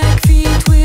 back feet.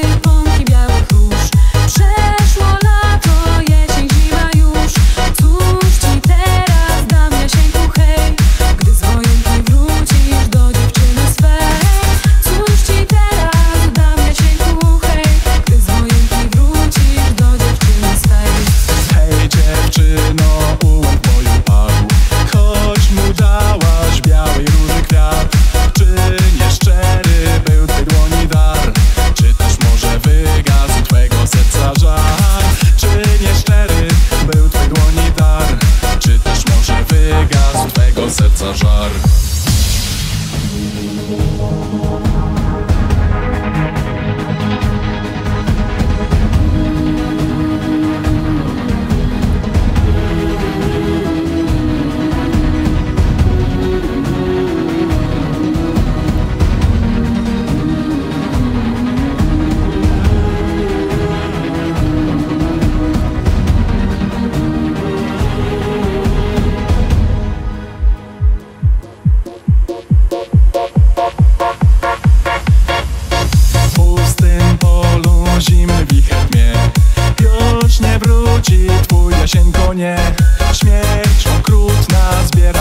Okrutna